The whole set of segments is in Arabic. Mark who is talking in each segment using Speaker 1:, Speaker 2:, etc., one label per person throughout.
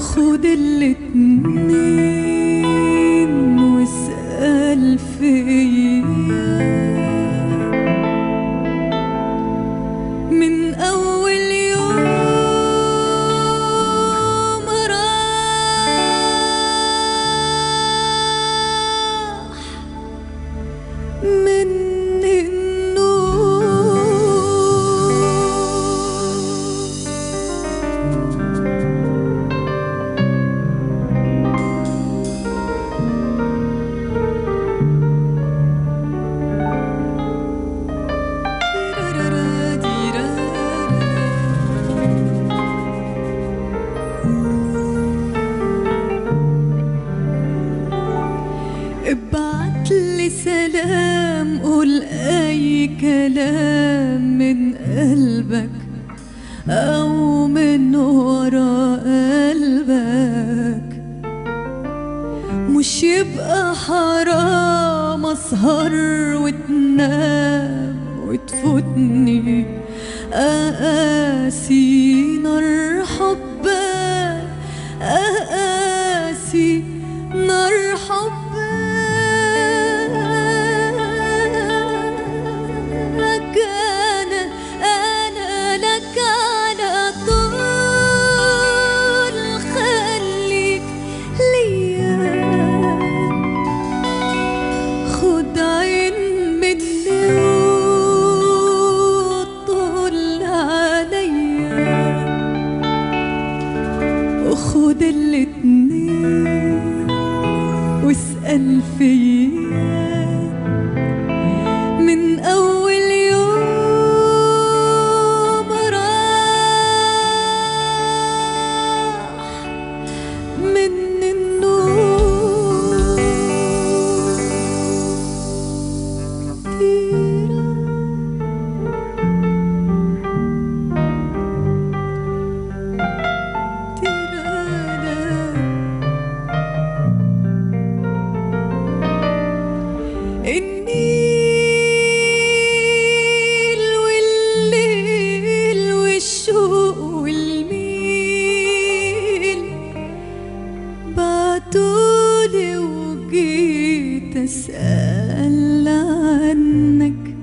Speaker 1: خد الاتنين. أو من ورا قلبك. مش يبقى حرام أسهر وتنام وتفوتني. أقاسي نار واسأل وجيت أسأل عنك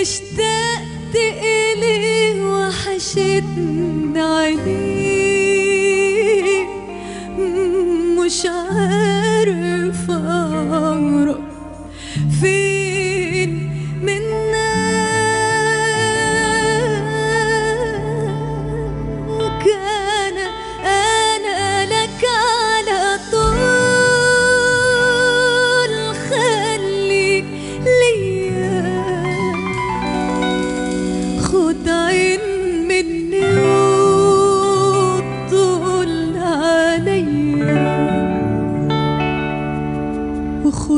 Speaker 1: اشتقت إليه وحشتني عليه. مش عارف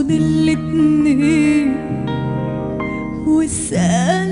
Speaker 1: عن الاتنين واسأل